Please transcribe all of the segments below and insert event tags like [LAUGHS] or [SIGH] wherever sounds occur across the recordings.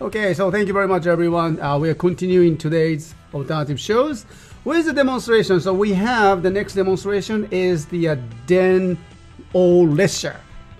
Okay, so thank you very much, everyone. Uh, we are continuing today's alternative shows with the demonstration. So we have the next demonstration is the uh, Den O Lesher.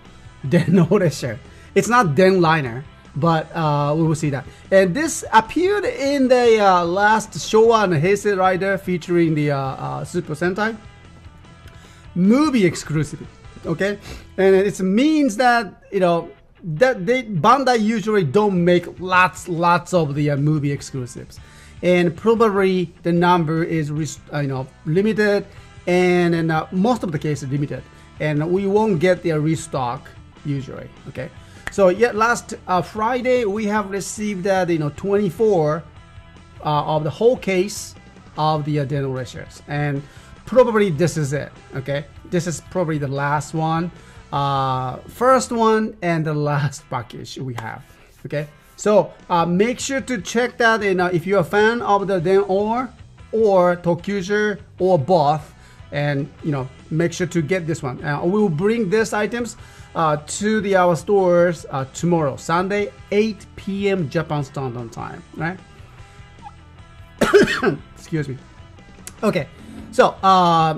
[LAUGHS] Den O Lesher. It's not Den Liner, but uh, we will see that. And this appeared in the uh, last Showa and Heisei Rider featuring the uh, uh, Super Sentai movie exclusive. Okay, and it means that you know that they Bandai usually don't make lots lots of the uh, movie exclusives, and probably the number is uh, you know limited, and in uh, most of the cases limited, and we won't get the restock usually. Okay, so yet last uh, Friday we have received that you know 24 uh, of the whole case of the uh, dental and probably this is it. Okay, this is probably the last one uh, first one and the last package we have okay? So uh, make sure to check that in uh, if you're a fan of the Den-O or ToQger or both and you know make sure to get this one. Uh, we will bring these items uh, to the our stores uh, tomorrow Sunday 8 p.m. Japan Standard Time right? [COUGHS] Excuse me. Okay so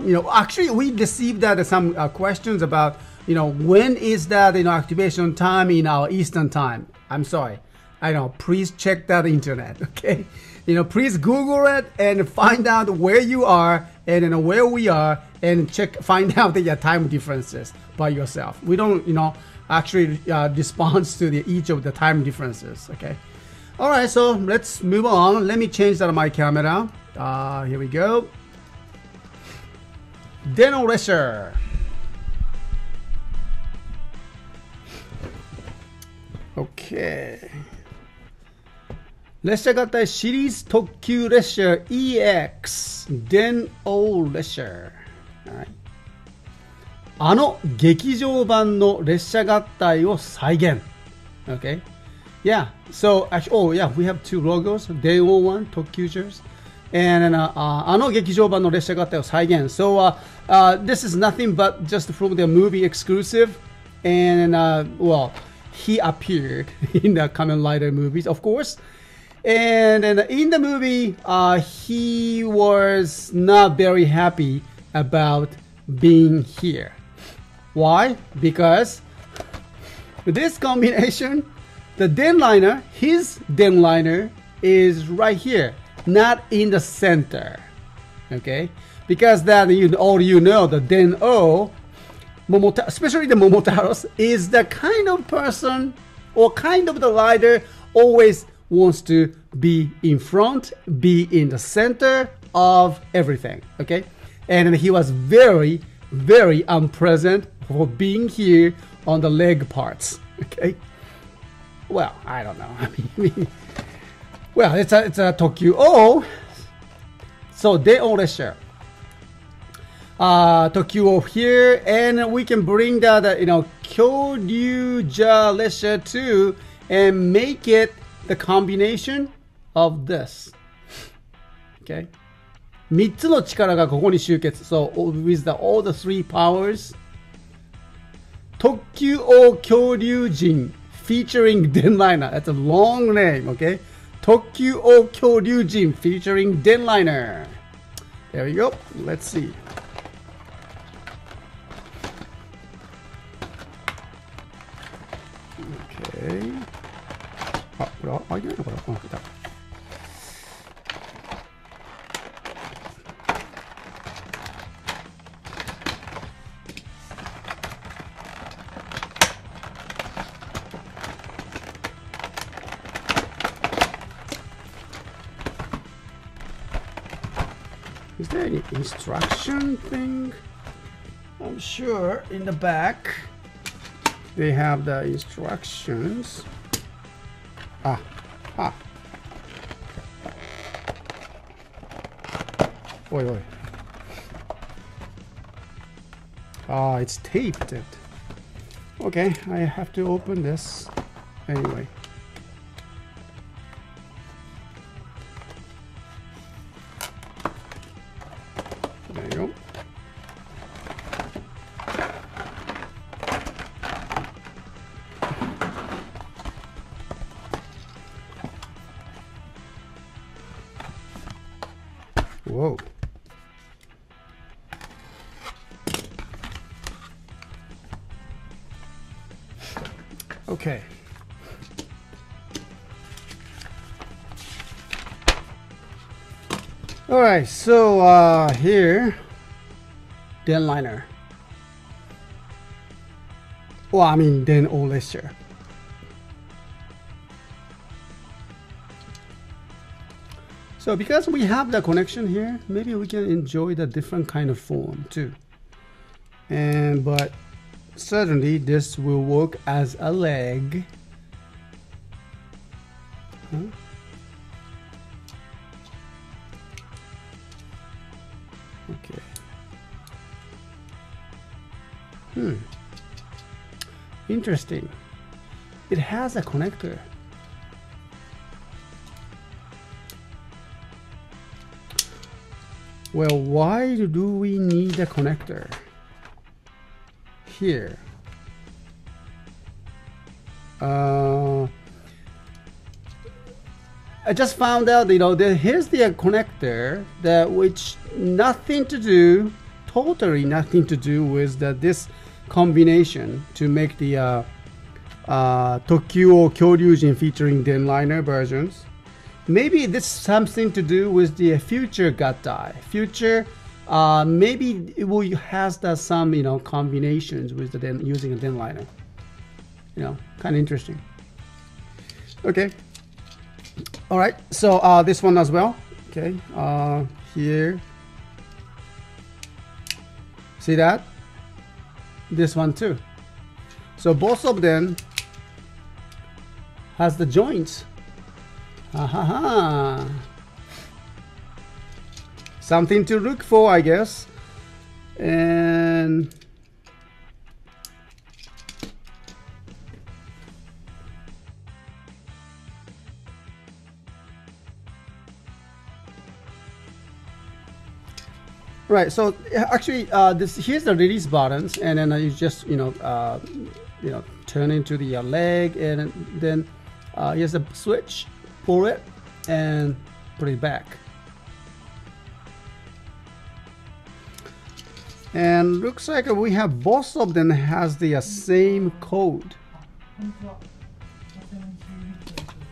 you know actually we received that some questions about you know, when is that, you know, activation time in our Eastern time? I'm sorry. I know, please check that internet, [LAUGHS] okay? You know, please Google it and find out where you are and you know, where we are and check, [LAUGHS] find out the uh, time differences by yourself. We don't, you know, actually uh, respond to the, each of the time differences, okay? All right, so let's move on. Let me change that on my camera. Uh, here we go. Den-O Lesher. OK 列車型シリーズ特急列車 EX 電王列車、はい、あの劇場版の列車合体を再現。OK Yeah, so actually, oh yeah, we have two logos, Day War One, ToQgers, and uh, uh, あの劇場版の列車合体を再現。So uh, uh, this is nothing but just from the movie exclusive, and uh, well, he appeared [LAUGHS] in the Kamen Rider movies, of course. And, and in the movie, uh, he was not very happy about being here. Why? Because this combination, the denliner, his denliner is right here, not in the center. Okay? Because that you all you know, the Den O Momota, especially the Momotaros, is the kind of person or kind of the rider always wants to be in front, be in the center of everything. Okay, and he was very, very unpleasant for being here on the leg parts. Okay, well, I don't know. [LAUGHS] I mean, well, it's a it's a ToQ-O. Oh, so they all share uh, ToQ-O here, and we can bring that, uh, you know, Kyoryuja Lesha too, and make it the combination of this. Okay. 3つの力がここに集結。So, with the, all the three powers. 特急王恐竜人 featuring [LAUGHS] Denliner. That's a long name, okay? 特急王恐竜人 featuring Denliner. There we go. Let's see. これあ、あげないのかなあ、いた。Is there any instruction thing? I'm sure in the back they have the instructions. Ah, ah. Oi, oi. Ah, it's taped it. Okay, I have to open this anyway. Whoa. Okay. All right, so uh, here, Den liner. Well, I mean, Den lisher. So because we have the connection here, maybe we can enjoy the different kind of form too. And but certainly this will work as a leg. Huh? Okay. Hmm. Interesting. It has a connector. Well, why do we need a connector here? Uh, I just found out, you know, that here's the connector that which nothing to do, totally nothing to do with the, this combination to make the uh, uh, ToQ-O Kyoryujin featuring Denliner versions. Maybe this something to do with the future Gattai. Future, uh, maybe it will has the, some you know combinations with the den, using a den liner. You know, kind of interesting. Okay. All right. So uh, this one as well. Okay. Uh, here. See that? This one too. So both of them has the joints Ha. Something to look for, I guess. And Right. So actually, uh, this here's the release buttons, and then you just you know uh, you know turn into the leg, and then uh, here's a switch, pull it and put it back. And looks like we have both of them has the uh, same code.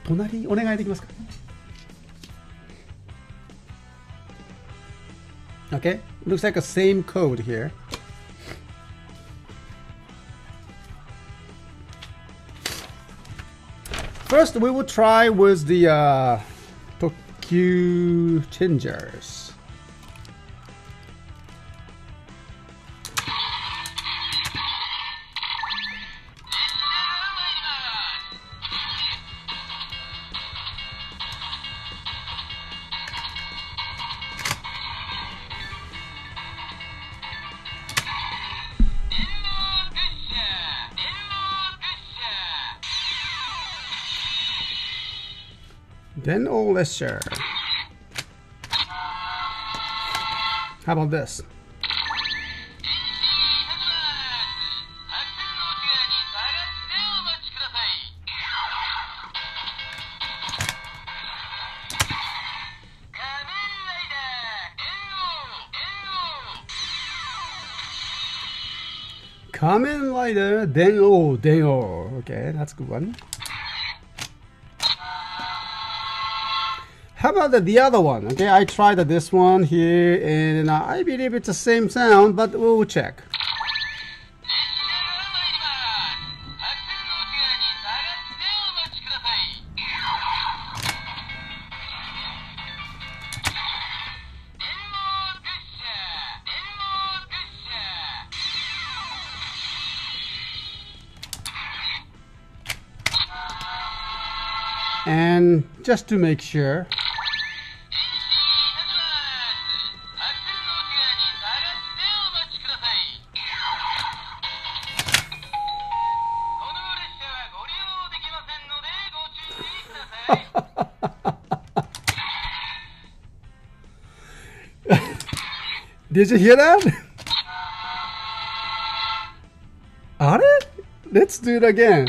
隣お願いできますか Okay, looks like a same code here. First, we will try with the uh, ToQ Changers. Then oh, all Lesser. How about this? Kamen Rider Den-O, Den-O. Okay, that's a good one. About the, the other one? Okay, I tried this one here, and uh, I believe it's the same sound, but we'll check. And just to make sure, Did you hear that? Are it? Let's do it again.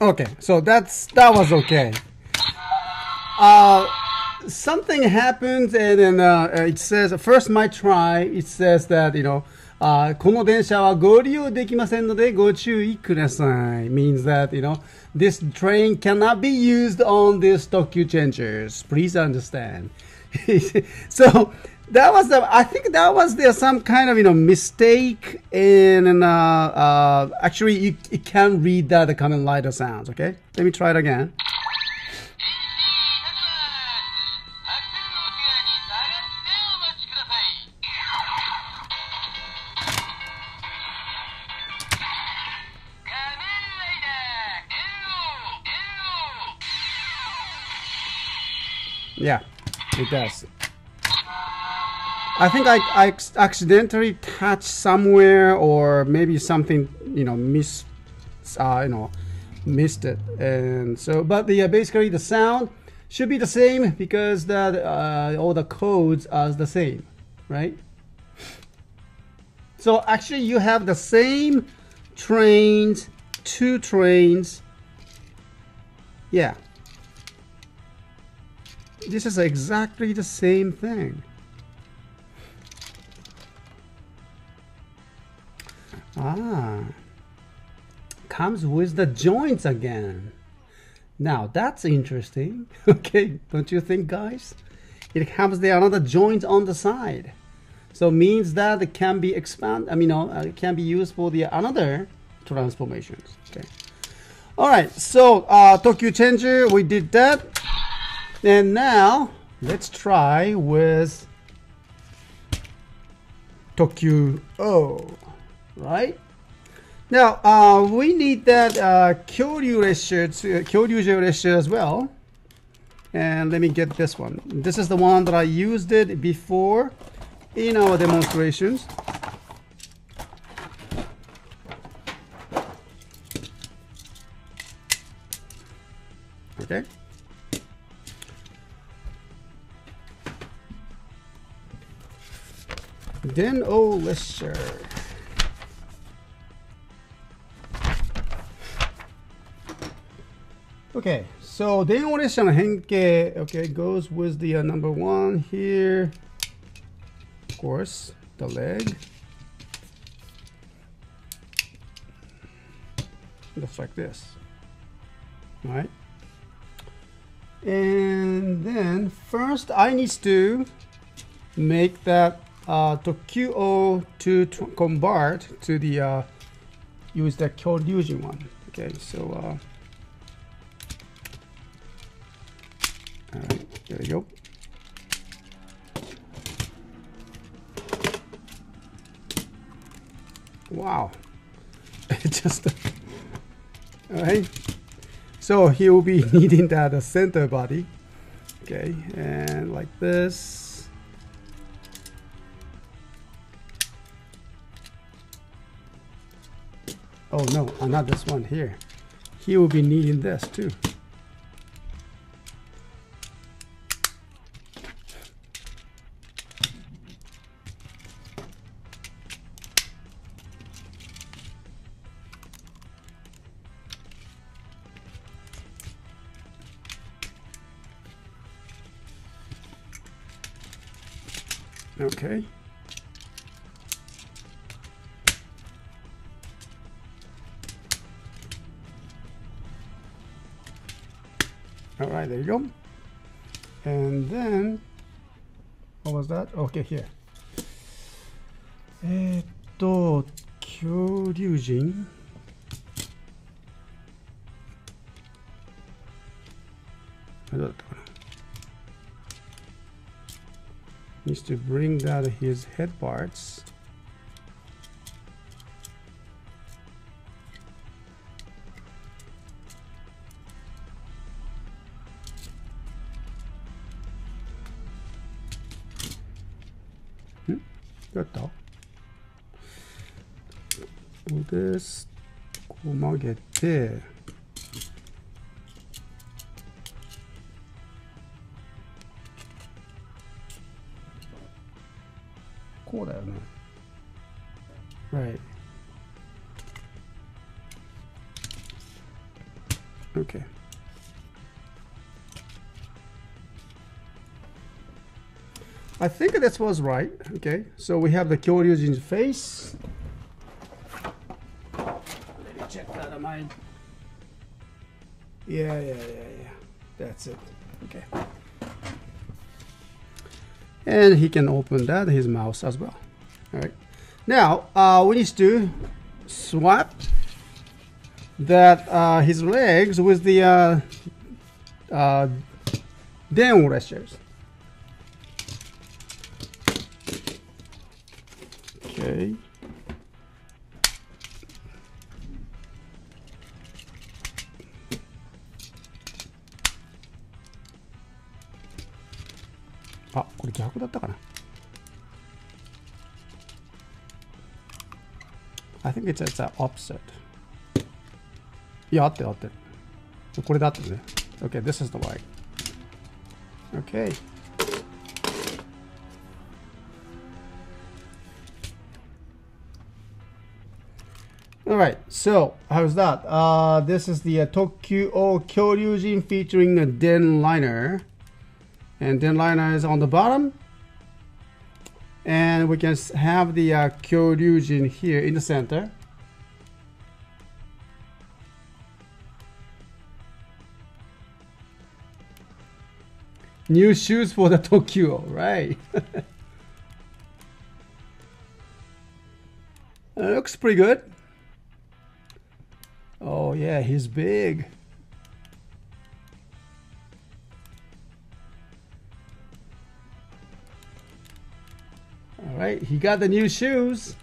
Okay, so that's that was okay. Uh something happens and then uh, uh, it says first might try it says that you know uh, あこの電車はご利用できませんのでご注意ください。Means that you know this train cannot be used on this ToQ changers please understand. [LAUGHS] So that was the I think that was there some kind of you know mistake and uh, uh, actually you, you can read that the Kamen Rider sounds okay? Let me try it again. It does. I think I, I accidentally touched somewhere or maybe something, you know, miss, uh, you know, missed it. And so, but the, uh, basically the sound should be the same because that uh, all the codes are the same, right? So actually you have the same trains, two trains. Yeah. This is exactly the same thing. Ah, comes with the joints again. Now that's interesting. [LAUGHS] Okay, don't you think, guys? It comes there another joint on the side, so means that it can be expand. I mean, uh, it can be used for the another transformations. Okay. All right. So uh, ToQ Changer, we did that, and now let's try with Tokyo O right? Now, uh, we need that uh, Kyoryu Reshu as well. And let me get this one. This is the one that I used it before in our demonstrations. Then, oh, let's share. Okay, so Oresha no Henke, okay, goes with the uh, number one here. Of course, the leg. Just like this. All right? And then first I need to make that uh, to QO to convert to the uh, use the Kyoryu one. Okay, so uh, All right, there we go. Wow. [LAUGHS] It just, all right. So he will be [LAUGHS] needing that uh, center body. Okay, and like this. Oh no, uh, not this one here. He will be needing this too. Okay. All right, there you go. And then, what was that? Okay, here. えっと、恐竜人どうだったかな needs to bring down his head parts ですこう曲げてこうだよね right Okay. I think that was right. Okay, so we have the Kyoryujin's face. Check that on mine. Yeah, yeah, yeah, yeah. That's it. Okay. And he can open that, his mouse as well. All right. Now, uh, we need to swap that uh, his legs with the uh, uh, down restures. Okay. 角だったかな I think it's as an offset いや合ってる合ってるこれで合ってるね OK this is the way. OK Alright, so how's that? Uh, this is the uh, ToQ-O Kyoryujin featuring a Den Liner. And Den Liner is on the bottom. And we can have the uh, Kyoryujin here in the center. New shoes for the [LAUGHS] ToQ-O, right? [LAUGHS] looks pretty good. Oh yeah, he's big. Right, he got the new shoes.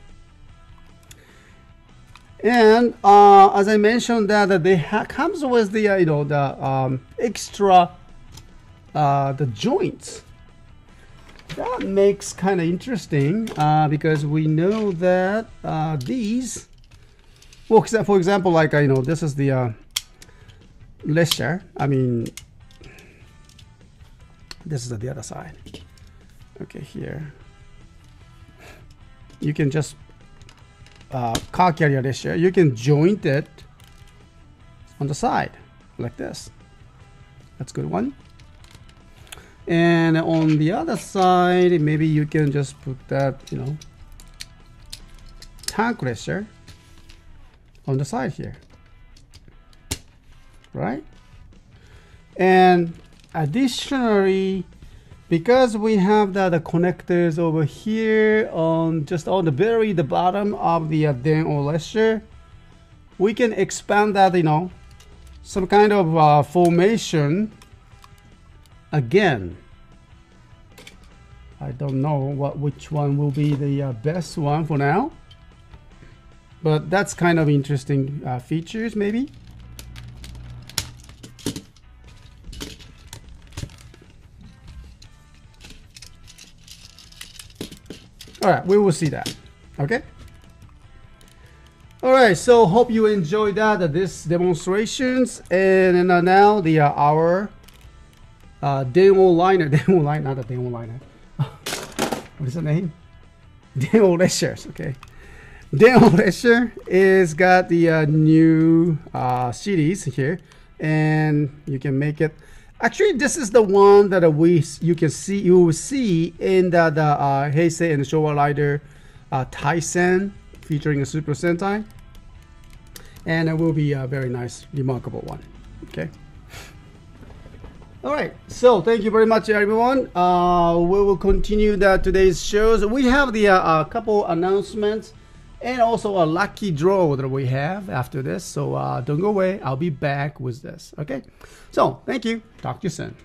And uh, as I mentioned that that they comes with the uh, you know the um, extra uh, the joints. That makes kind of interesting uh, because we know that uh, these, well, for example, like, uh, you know, this is the uh, Lesher. I mean, this is the other side. Okay, here. You can just uh, car carrier Lesher. You can joint it on the side like this. That's good one and on the other side maybe you can just put that you know tank racer on the side here right and additionally because we have the, the connectors over here on just on the very the bottom of the uh, den or lesser we can expand that you know some kind of uh, formation again. I don't know what which one will be the uh, best one for now. But that's kind of interesting uh, features maybe. All right, we will see that. Okay. All right, so hope you enjoyed that uh, this demonstrations and uh, now the uh, our uh, demo liner, [LAUGHS] demo line, not a demo liner. [LAUGHS] what is the name? Demo Lectures, okay. Demo Lecture is got the uh, new uh, series here, and you can make it. Actually, this is the one that we you can see you will see in the, the uh, Heisei and Showa Rider uh, Taisen featuring a Super Sentai, and it will be a very nice, remarkable one. Okay. All right, so thank you very much, everyone. Uh, we will continue the, today's shows. We have the uh, couple announcements and also a lucky draw that we have after this. So uh, don't go away. I'll be back with this. Okay. So thank you. Talk to you soon.